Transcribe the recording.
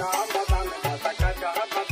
Ram